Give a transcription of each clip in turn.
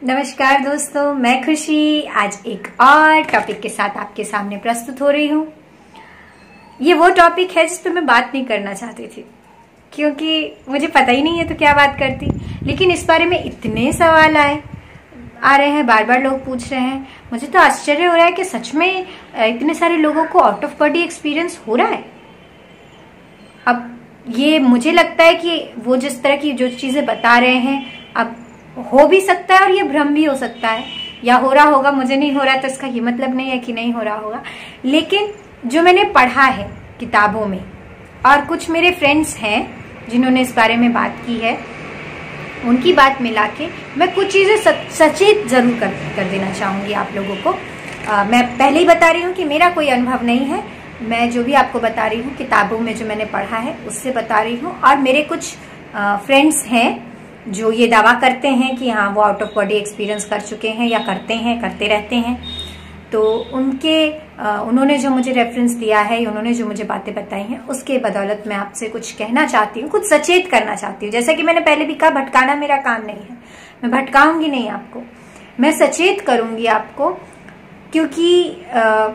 नमस्कार दोस्तों, मैं खुशी। आज एक और टॉपिक के साथ आपके सामने प्रस्तुत हो रही हूँ। ये वो टॉपिक है जिस पर मैं बात नहीं करना चाहती थी, क्योंकि मुझे पता ही नहीं है तो क्या बात करती। लेकिन इस बारे में इतने सवाल आए, आ रहे हैं बार बार लोग पूछ रहे हैं। मुझे तो आश्चर्य हो रहा है कि सच में इतने सारे लोगों को आउट ऑफ़ बॉडी एक्सपीरियंस हो रहा है। अब ये मुझे लगता है कि वो जिस तरह की जो चीज़ें बता रहे हैं, अब हो भी सकता है और ये भ्रम भी हो सकता है। या हो रहा होगा मुझे नहीं हो रहा तो इसका ये मतलब नहीं है कि नहीं हो रहा होगा। लेकिन जो मैंने पढ़ा है किताबों में और कुछ मेरे फ्रेंड्स हैं जिन्होंने इस बारे में बात की है उनकी बात मिला के मैं कुछ चीज़ें सचेत ज़रूर कर, कर देना चाहूँगी आप लोगों को। आ, मैं पहले ही बता रही हूँ कि मेरा कोई अनुभव नहीं है। मैं जो भी आपको बता रही हूँ किताबों में जो मैंने पढ़ा है उससे बता रही हूँ। और मेरे कुछ फ्रेंड्स हैं जो ये दावा करते हैं कि हाँ वो आउट ऑफ़ बॉडी एक्सपीरियंस कर चुके हैं या करते हैं करते रहते हैं। तो उनके उन्होंने जो मुझे रेफरेंस दिया है उन्होंने जो मुझे बातें बताई हैं उसके बदौलत मैं आपसे कुछ कहना चाहती हूँ कुछ सचेत करना चाहती हूँ। जैसा कि मैंने पहले भी कहा भटकाना मेरा काम नहीं है। मैं भटकाऊँगी नहीं आपको। मैं सचेत करूँगी आपको क्योंकि आ,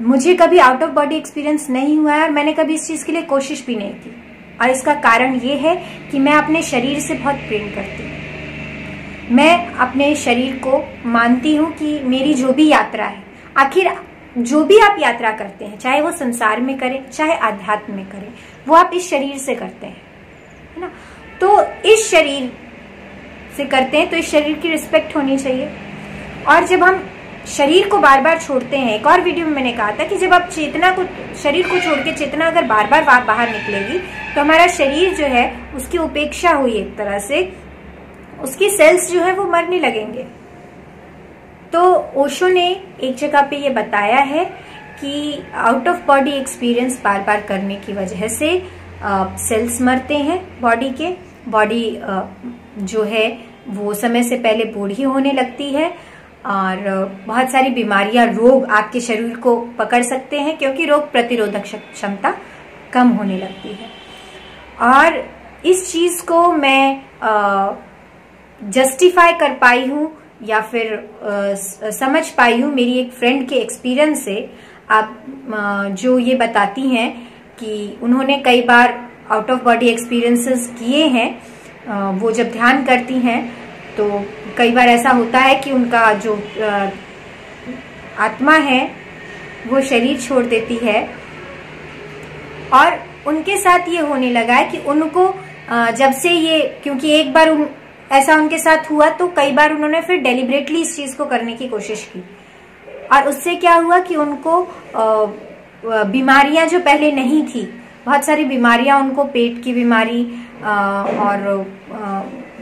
मुझे कभी आउट ऑफ़ बॉडी एक्सपीरियंस नहीं हुआ है और मैंने कभी इस चीज़ के लिए कोशिश भी नहीं की। और इसका कारण ये है कि मैं अपने शरीर से बहुत प्रेम करती हूँ। मैं अपने शरीर को मानती हूँ कि मेरी जो भी यात्रा है, आखिर जो भी आप यात्रा करते हैं, चाहे वो संसार में करें, चाहे आध्यात्म में करें, वो आप इस शरीर से करते हैं, है ना? तो इस शरीर से करते हैं तो इस शरीर की रिस्पेक्ट होनी चाहिए। और जब हम शरीर को बार बार छोड़ते हैं। एक और वीडियो में मैंने कहा था कि जब आप चेतना को, शरीर को छोड़ के चेतना अगर बार बार बाहर निकलेगी तो हमारा शरीर जो है, उसकी उपेक्षा हुई एक तरह से। उसकी सेल्स जो है, वो मरने लगेंगे। तो ओशो ने एक जगह पे ये बताया है कि आउट ऑफ़ बॉडी एक्सपीरियंस बार बार करने की वजह से सेल्स मरते हैं बॉडी के। बॉडी जो है, वो समय से पहले बूढ़ी होने लगती है। और बहुत सारी बीमारियाँ रोग आपके शरीर को पकड़ सकते हैं क्योंकि रोग प्रतिरोधक क्षमता कम होने लगती है। और इस चीज़ को मैं जस्टिफाई कर पाई हूँ या फिर आ, समझ पाई हूँ। मेरी एक फ्रेंड के एक्सपीरियंस से आप आ, जो ये बताती हैं कि उन्होंने कई बार आउट ऑफ़ बॉडी एक्सपीरियंसेस किए हैं आ, वो जब ध्यान करती हैं तो कई बार ऐसा होता है कि उनका जो आत्मा है वो शरीर छोड़ देती है। और उनके साथ ये होने लगा है कि उनको जब से ये क्योंकि एक बार उन, ऐसा उनके साथ हुआ तो कई बार उन्होंने फिर डेलिबरेटली इस चीज़ को करने की कोशिश की। और उससे क्या हुआ कि उनको बीमारियाँ जो पहले नहीं थी बहुत सारी बीमारियाँ उनको पेट की बीमारी और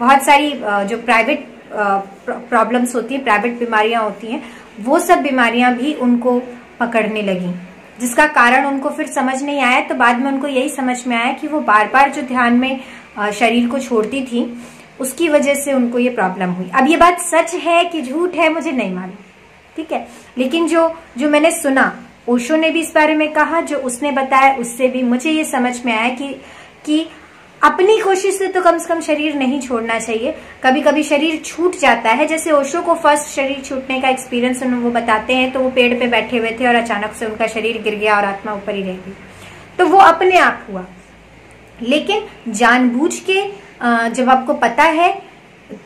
बहुत सारी जो प्राइवेट प्रॉब्लम्स होती है प्राइवेट बीमारियाँ होती हैं, वो सब बीमारियाँ भी उनको पकड़ने लगी। जिसका कारण उनको फिर समझ नहीं आया तो बाद में उनको यही समझ में आया कि वो बार बार जो ध्यान में शरीर को छोड़ती थी, उसकी वजह से उनको ये प्रॉब्लम हुई। अब ये बात सच है कि झूठ है, मुझे नहीं मालूम। ठीक है? लेकिन जो जो मैंने सुना, ओशो ने भी इस बारे में कहा, जो उसने बताया, उससे भी मुझे ये समझ में आया कि कि अपनी कोशिश से तो कम से कम शरीर नहीं छोड़ना चाहिए। कभी कभी शरीर छूट जाता है। जैसे ओशो को फ़र्स्ट शरीर छूटने का एक्सपीरियंस वो बताते हैं तो वो पेड़ पे बैठे हुए थे और अचानक से उनका शरीर गिर गया और आत्मा ऊपर ही रह गई। तो वो अपने आप हुआ। लेकिन जानबूझ के जब आपको पता है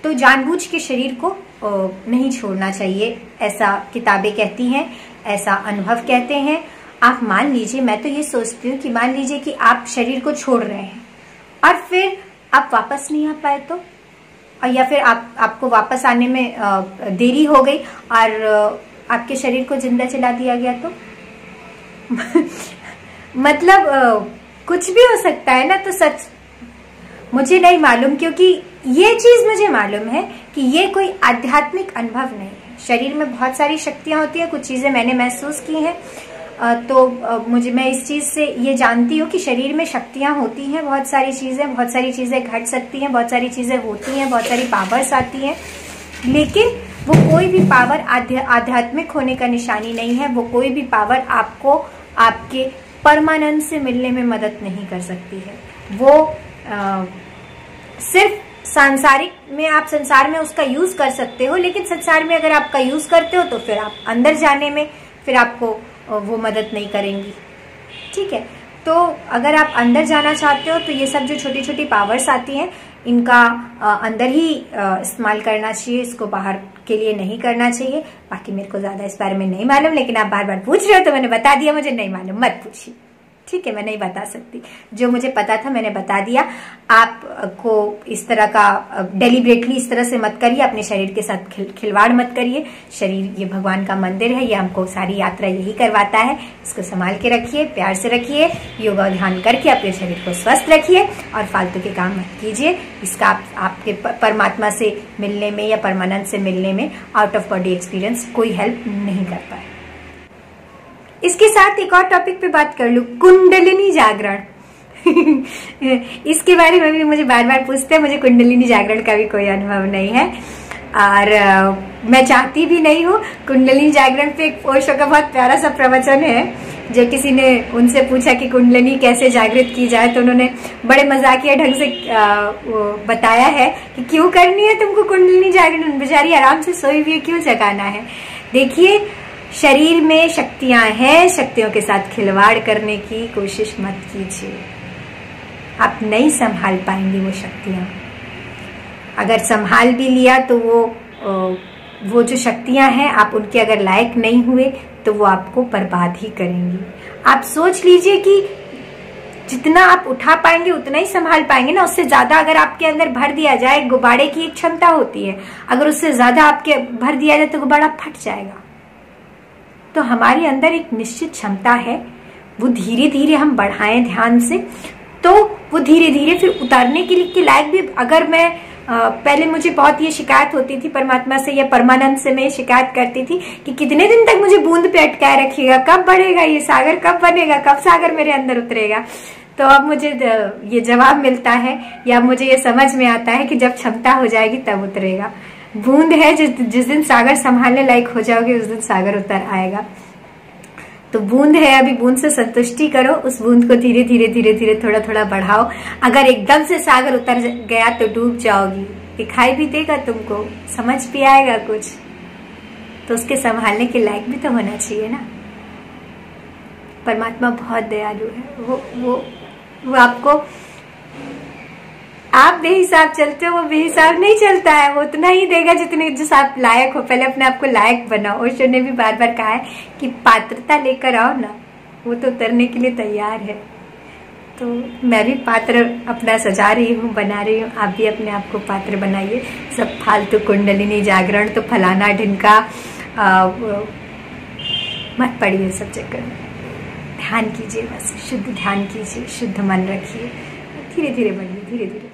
तो जानबूझ के शरीर को नहीं छोड़ना चाहिए। ऐसा किताबें कहती हैं, ऐसा अनुभव कहते हैं। आप मान लीजिए, मैं तो ये सोचती हूँ कि मान लीजिए कि आप शरीर को छोड़ रहे हैं। और फिर आप वापस नहीं आ पाए तो? या फिर आप, आपको वापस आने में देरी हो गई और आपके शरीर को ज़िंदा चला दिया गया तो? मतलब कुछ भी हो सकता है ना तो सच, मुझे नहीं मालूम क्योंकि ये चीज़ मुझे मालूम है कि ये कोई आध्यात्मिक अनुभव नहीं है। शरीर में बहुत सारी शक्तियाँ होती है, कुछ चीज़ें मैंने महसूस की हैं। तो मुझे मैं इस चीज़ से ये जानती हूँ कि शरीर में शक्तियाँ होती हैं बहुत सारी चीज़ें बहुत सारी चीज़ें घट सकती हैं बहुत सारी चीज़ें होती हैं बहुत सारी पावर्स आती हैं लेकिन वो कोई भी पावर आध्यात्मिक होने का निशानी नहीं है वो कोई भी पावर आपको आपके परमानंद से मिलने में मदद नहीं कर सकती है। वो आ, सिर्फ़ सांसारिक में आप संसार में उसका यूज़ कर सकते हो लेकिन संसार में अगर आपका यूज़ करते हो तो फिर आप अंदर जाने में फिर आपको वो मदद नहीं करेंगी। ठीक है तो अगर आप अंदर जाना चाहते हो तो ये सब जो छोटी छोटी पावर्स आती हैं, इनका अंदर ही इस्तेमाल करना चाहिए, इसको बाहर के लिए नहीं करना चाहिए। बाकी मेरे को ज़्यादा इस बारे में नहीं मालूम, लेकिन आप बार बार पूछ रहे हो तो मैंने बता दिया, मुझे नहीं मालूम। मत पूछिए। ठीक है मैं नहीं बता सकती। जो मुझे पता था मैंने बता दिया। आपको इस तरह का डेलीबरेटली इस तरह से मत करिए। अपने शरीर के साथ खिल, खिलवाड़ मत करिए। शरीर ये भगवान का मंदिर है ये हमको सारी यात्रा यही करवाता है। इसको संभाल के रखिए प्यार से रखिए योगा ध्यान करके अपने शरीर को स्वस्थ रखिए और फालतू के काम मत कीजिए। इसका आप, आपके परमात्मा से मिलने में या परमानंद से मिलने में आउट ऑफ़ बॉडी एक्सपीरियंस कोई हेल्प नहीं करता है। इसके साथ एक और टॉपिक पे बात कर लू कुंडलिनी जागरण। इसके बारे में भी मुझे बार बार पूछते हैं मुझे कुंडलिनी जागरण का भी कोई अनुभव नहीं है। और मैं चाहती भी नहीं हूँ कुंडलिनी जागरण पे एक ओशो का बहुत प्यारा सा प्रवचन है जो किसी ने उनसे पूछा कि कुंडलिनी कैसे जागृत की जाए तो उन्होंने बड़े मजाकिया ढंग से आ, बताया है कि क्यों करनी है तुमको कुंडलिनी जागरण? बेचारी आराम से सोई हुई क्यों जगाना है? देखिए शरीर में शक्तियाँ हैं, शक्तियों के साथ खिलवाड़ करने की कोशिश मत कीजिए। आप नहीं संभाल पाएँगे वो शक्तियाँ। अगर संभाल भी लिया तो वो वो जो शक्तियाँ हैं, आप उनके अगर लायक नहीं हुए तो वो आपको बर्बाद ही करेंगी। आप सोच लीजिए कि जितना आप उठा पाएँगे, उतना ही संभाल पाएँगे ना, उससे ज़्यादा अगर आपके अंदर भर दिया जाए, गुब्बारे की एक क्षमता होती है। अगर उससे ज़्यादा आपके भर दिया जाए तो गुब्बारा फट जाएगा। तो हमारे अंदर एक निश्चित क्षमता है। वो धीरे धीरे हम बढ़ाएँ ध्यान से। तो वो धीरे धीरे फिर उतारने के लिए लायक भी अगर मैं आ, पहले मुझे बहुत ये शिकायत होती थी परमात्मा से या परमानंद से मैं शिकायत करती थी कि कितने दिन तक मुझे बूंद पे अटकाए रखिएगा कब बढ़ेगा ये सागर कब बनेगा कब सागर मेरे अंदर उतरेगा। तो अब मुझे ये जवाब मिलता है या मुझे ये समझ में आता है कि जब क्षमता हो जाएगी तब उतरेगा। बूंद है जिस जिस दिन सागर संभालने लायक हो जाओगे, उस दिन सागर उतर आएगा। तो बूंद है, अभी बूंद से संतुष्टि करो, उस बूंद को धीरे धीरे धीरे धीरे थोड़ा थोड़ा बढ़ाओ। अगर एकदम से सागर उतर गया तो डूब जाओगी। दिखाई भी देगा तुमको, समझ भी आएगा कुछ। तो उसके संभालने के लायक भी तो होना चाहिए ना। परमात्मा बहुत दयालु है। वो वो वो आपको आप बेहिसाब चलते हो, वो बेहिसाब नहीं चलता है। वो उतना ही देगा जितने जिस आप लायक हो। पहले अपने आप को लायक बनाओ। ओशो ने भी बार बार कहा है कि पात्रता लेकर आओ ना, वो तो उतरने के लिए तैयार है। तो मैं भी पात्र अपना सजा रही हूँ, बना रही हूँ। आप भी अपने आप को पात्र बनाइए। सब फालतू तो कुंडलिनी जागरण तो फलाना ढिनका मत पड़िए सब चक्कर में। ध्यान कीजिए बस। शुद्ध ध्यान कीजिए, शुद्ध मन रखिए। धीरे धीरे बढ़िए धीरे धीरे